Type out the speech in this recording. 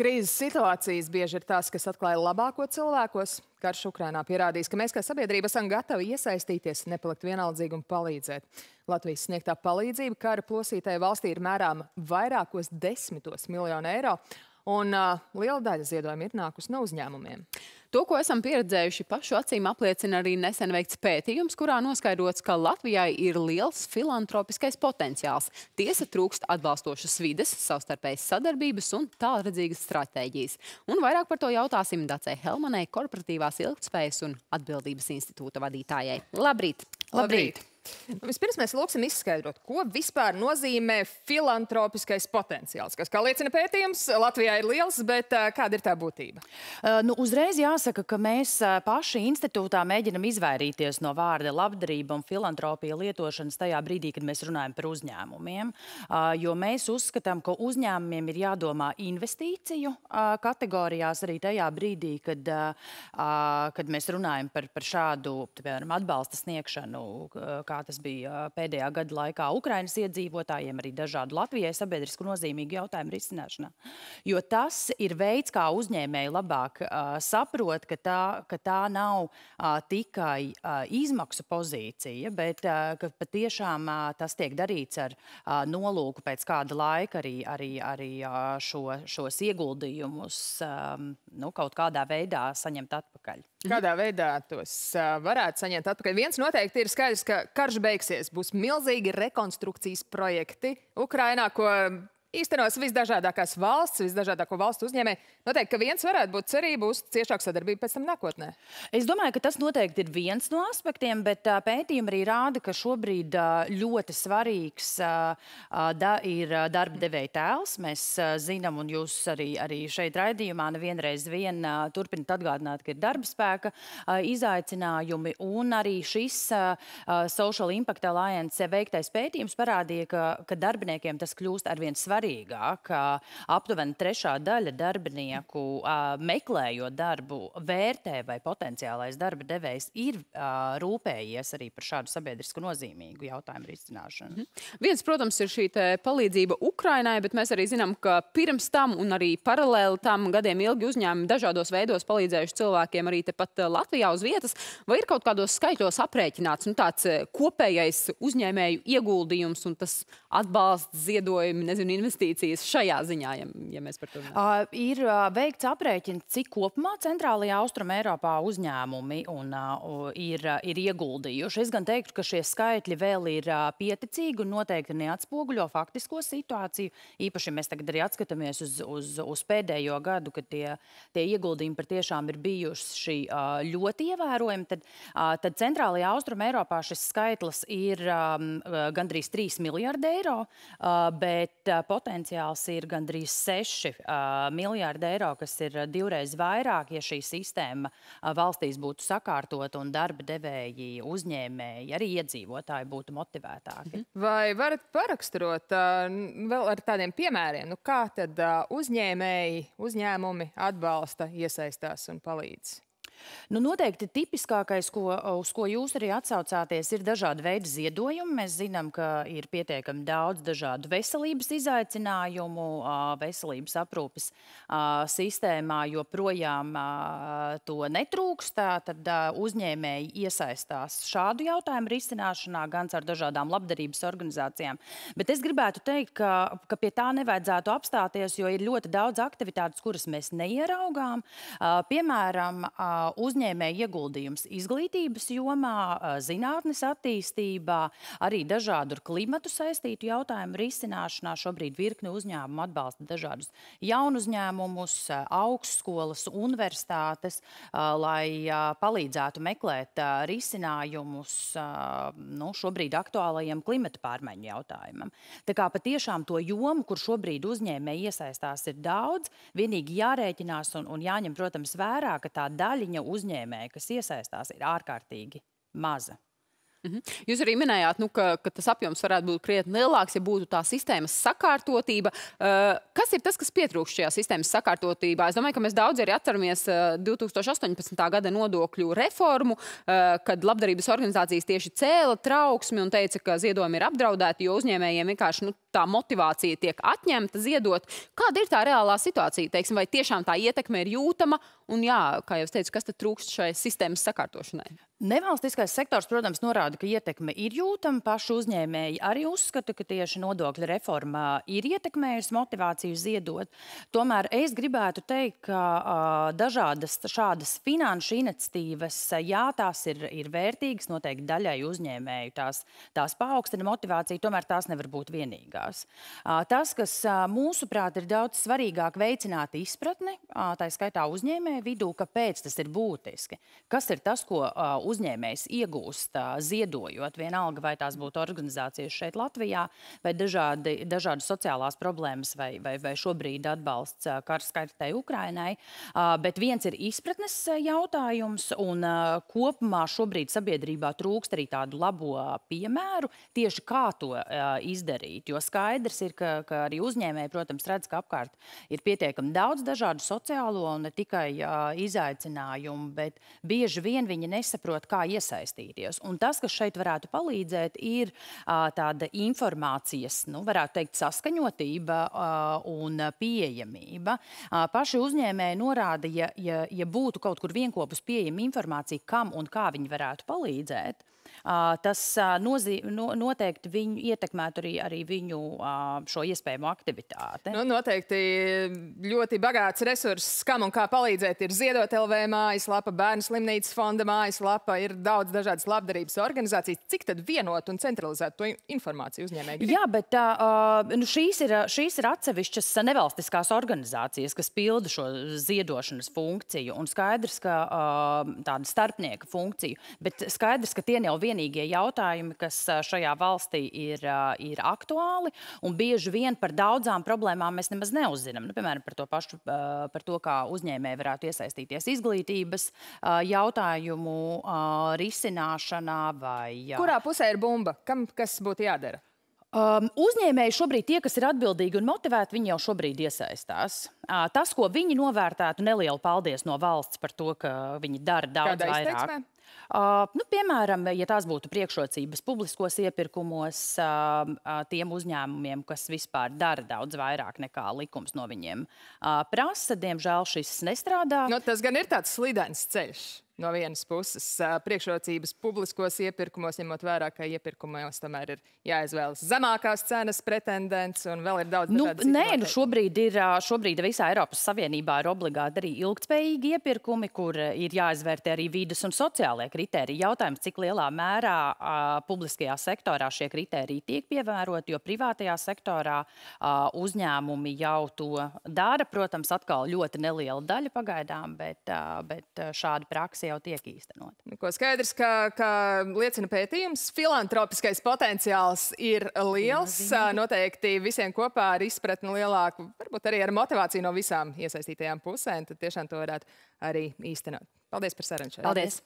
Krīzes situācijas bieži ir tās, kas atklāja labāko cilvēkos. Karš Ukrainā pierādījis, ka mēs kā sabiedrība esam gatavi iesaistīties, nepalikt vienaldzīgi un palīdzēt. Latvijas sniegtā palīdzība kara plosītai valstī ir mērām vairākos desmitos miljonu eiro, un uh, liela daļa ziedojumu ir nākus no uzņēmumiem. To, ko esam pieredzējuši pašu acīm, apliecina arī nesen veikts pētījums, kurā noskaidrots, ka Latvijai ir liels filantropiskais potenciāls. Tiesa trūkst atbalstošas vides, savstarpējas sadarbības un tālredzīgas stratēģijas. Un vairāk par to jautāsim Dacei Helmanai, korporatīvās ilgtspējas un atbildības institūta vadītājai. Labrīt! Labrīt! Nu, vispirms mēs lūksim izskaidrot, ko vispār nozīmē filantropiskais potenciāls. Kas, kā liecina pētījums, Latvijā ir liels, bet kāda ir tā būtība? Nu, uzreiz jāsaka, ka mēs paši institūtā mēģinam izvairīties no vārda labdarība un filantropija lietošanas tajā brīdī, kad mēs runājam par uzņēmumiem. Jo mēs uzskatām, ka uzņēmumiem ir jādomā investīciju kategorijās arī tajā brīdī, kad, kad mēs runājam par, par šādu piemēram, atbalsta sniegšanu. Uh, kā tas bija pēdējā gada laikā Ukrainas iedzīvotājiem, arī dažādu Latvijai sabiedrisku nozīmīgu jautājumu risināšanā. Jo tas ir veids, kā uzņēmēji labāk uh, saprot, ka tā, ka tā nav uh, tikai uh, izmaksu pozīcija, bet ka patiešām tas tiek darīts ar nolūku pēc kāda laika arī, arī, arī šo, šos ieguldījumus um, nu, kaut kādā veidā saņemt atpakaļ. Kādā veidā tos varētu saņemt atpakaļ? Viens noteikti ir skaidrs, ka karš beigsies. Būs milzīgi rekonstrukcijas projekti Ukrainā, ko īstenos visdažādākās valsts, visdažādāko valstu uzņēmēji. Noteikti, ka viens varētu būt cerība uz ciešāku sadarbību pēc tam nākotnē. Es domāju, ka tas noteikti ir viens no aspektiem, bet pētījumi arī rāda, ka šobrīd ļoti svarīgs da, ir darba devēja tēls. Mēs zinām, un jūs arī, arī šeit raidījumā nevienreiz vien turpināt atgādināt, ka ir darba spēka izaicinājumi, un arī šis Social Impact Alliance veiktais pētījums parādīja, ka, ka darbiniekiem tas kļūst arvien svarīgāk svarīgāk. Aptuveni trešā daļa darbinieku meklējot darbu, vērtē vai potenciālais darba devējs ir rūpējies arī par šādu sabiedrisku nozīmīgu jautājumu risināšanu. Mm -hmm. Viens, protams, ir šī palīdzība Ukrainai, bet mēs arī zinām, ka pirms tam un arī paralēli tam gadiem ilgi uzņēmumi dažādos veidos palīdzējuši cilvēkiem arī tepat Latvijā uz vietas. Vai ir kaut kādos skaitļos aprēķināts nu, tāds kopējais uzņēmēju ieguldījums un tas atbalsts, ziedojumi, nezinu, investīcijas? Investīcijas šajā ziņā, ja, ja mēs par to runājam? Uh, ir uh, veikts aprēķins, cik kopumā centrālajā austrum Eiropā uzņēmumi un, uh, ir, uh, ir ieguldījuši. Es gan teiktu, ka šie skaitļi vēl ir uh, pieticīgi un noteikti neatspoguļo faktisko situāciju. Īpaši mēs tagad arī atskatāmies uz, uz, uz pēdējo gadu, kad tie, tie ieguldījumi patiešām ir bijuši uh, ļoti ievērojami. Tad, uh, tad centrālajā austrum Eiropā šis skaitlis ir um, gandrīz 3 miljardi eiro, uh, bet uh, potenciāls ir gandrīz 6 uh, miljārdi eiro, kas ir divreiz vairāk, ja šī sistēma valstīs būtu sakārtota un darba devēji, uzņēmēji, arī iedzīvotāji būtu motivētāki. Mhm. Vai varat paraksturot vēl ar tādiem piemēriem, nu kā tad uzņēmēji, uzņēmumi atbalsta, iesaistās un palīdz? Nu, noteikti tipiskākais, ko, uz ko jūs arī atsaucāties, ir dažādi veidi ziedojumi. Mēs zinām, ka ir pietiekami daudz dažādu veselības izaicinājumu, veselības aprūpes sistēmā joprojām to netrūkst. Tad uzņēmēji iesaistās šādu jautājumu risināšanā gan ar dažādām labdarības organizācijām. Bet es gribētu teikt, ka, ka pie tā nevajadzētu apstāties, jo ir ļoti daudz aktivitātes, kuras mēs neieraugām. Piemēram, uzņēmēja ieguldījums izglītības jomā, zinātnes attīstībā, arī dažādu ar klimatu saistītu jautājumu risināšanā. Šobrīd virkni uzņēmumu atbalsta dažādus jaunu uzņēmumus, augstskolas, universitātes, lai palīdzētu meklēt risinājumus nu, šobrīd aktuālajiem klimata pārmaiņu jautājumam. Tā kā patiešām to jomu, kur šobrīd uzņēmēji iesaistās, ir daudz, vienīgi jārēķinās un, un jāņem, protams, vērā, ka tā daļiņa uzņēmēji, kas iesaistās, ir ārkārtīgi maza. -hmm. Jūs arī minējāt, nu, ka, ka tas apjoms varētu būt krietni lielāks, ja būtu tā sistēmas sakārtotība. Uh, kas ir tas, kas pietrūkst šajā sistēmas sakārtotībā? Es domāju, ka mēs daudz arī atceramies uh, 2018. gada nodokļu reformu, uh, kad labdarības organizācijas tieši cēla trauksmi un teica, ka ziedojumi ir apdraudēti, jo uzņēmējiem vienkārši nu, tā motivācija tiek atņemta ziedot. Kāda ir tā reālā situācija? Teiksim, vai tiešām tā ietekme ir jūtama? Un jā, kā jau es teicu, kas tad trūkst šai sistēmas sakārtošanai? Nevalstiskais sektors, protams, norāda, ka ietekme ir jūtama. Paši uzņēmēji arī uzskata, ka tieši nodokļu reforma ir ietekmējusi motivāciju ziedot. Tomēr es gribētu teikt, ka dažādas šādas finanšu iniciatīvas, jā, tās ir, ir vērtīgas, noteikti daļai uzņēmēju tās, tās paaugstina motivāciju, tomēr tās nevar būt vienīgās. Tas, kas mūsuprāt ir daudz svarīgāk veicināt izpratni, tā skaitā uzņēmēju vidū, kāpēc tas ir būtiski. Kas ir tas, ko uh, uzņēmējs iegūst ziedojot, vienalga vai tās būtu organizācijas šeit Latvijā, vai dažādi, dažādi sociālās problēmas, vai, vai, vai šobrīd atbalsts kara skaitai Ukrainai. Bet viens ir izpratnes jautājums, un kopumā šobrīd sabiedrībā trūkst arī tādu labo piemēru, tieši kā to izdarīt. Jo skaidrs ir, ka, ka arī uzņēmēji, protams, redz, ka apkārt ir pietiekami daudz dažādu sociālo un ne tikai izaicinājumu, bet bieži vien viņi nesaprot, nesaprot, kā iesaistīties. Un tas, kas šeit varētu palīdzēt, ir tāda informācijas, nu, varētu teikt, saskaņotība un pieejamība. Paši uzņēmēji norāda, ja, ja, ja būtu kaut kur vienopus pieejama informācija, kam un kā viņi varētu palīdzēt, tas nozī, no, noteikti viņu ietekmētu arī, arī viņu šo iespējamo aktivitāti. Nu, noteikti ļoti bagāts resurss, kam un kā palīdzēt. Ir ziedot LV mājaslapa, bērnu slimnīcas fonda mājaslapa, ir daudz dažādas labdarības organizācijas. Cik tad vienot un centralizēt to informāciju uzņēmēji? Jā, bet nu šīs, ir, šīs ir atsevišķas nevalstiskās organizācijas, kas pilda šo ziedošanas funkciju. Un skaidrs, ka tāda starpnieka funkciju, bet skaidrs, ka tie jau vienīgie jautājumi, kas šajā valstī ir, ir aktuāli. Un bieži vien par daudzām problēmām mēs nemaz neuzzinām. Nu, piemēram, par to pašu, par to, kā uzņēmēji varētu iesaistīties izglītības jautājumu risināšanā. Vai, Kurā pusē ir bumba? Kam kas būtu jādara? Um, uzņēmēji šobrīd, tie, kas ir atbildīgi un motivēti, viņi jau šobrīd iesaistās. Uh, tas, ko viņi novērtētu, nelielu paldies no valsts par to, ka viņi dara daudz Kādā vairāk. Izteiksmē? Uh, nu, piemēram, ja tās būtu priekšrocības publiskos iepirkumos uh, uh, tiem uzņēmumiem, kas vispār dara daudz vairāk nekā likums no viņiem prasa, diemžēl šis nestrādā. Nu, tas gan ir tāds slidens ceļš no vienas puses priekšrocības publiskos iepirkumos, ņemot vērā, ka iepirkumos tomēr ir jāizvēlas zemākās cenas pretendents un vēl ir daudz nu, Nē, nu šobrīd, ir, šobrīd visā Eiropas Savienībā ir obligāti arī ilgtspējīgi iepirkumi, kur ir jāizvērtē arī vidas un sociālie kriteriji. Jautājums, cik lielā mērā a, publiskajā sektorā šie kriteriji tiek pievēroti, jo privātajā sektorā a, uzņēmumi jau to dara. Protams, atkal ļoti neliela daļa pagaidām, bet, a, bet šāda praksa jau tiek īstenot. Nu, ko skaidrs, ka, ka liecina pētījums, filantropiskais potenciāls ir liels. Noteikti visiem kopā ar izpratni lielāku, varbūt arī ar motivāciju no visām iesaistītajām pusēm. Tad tiešām to varētu arī īstenot. Paldies par sarunu. Paldies!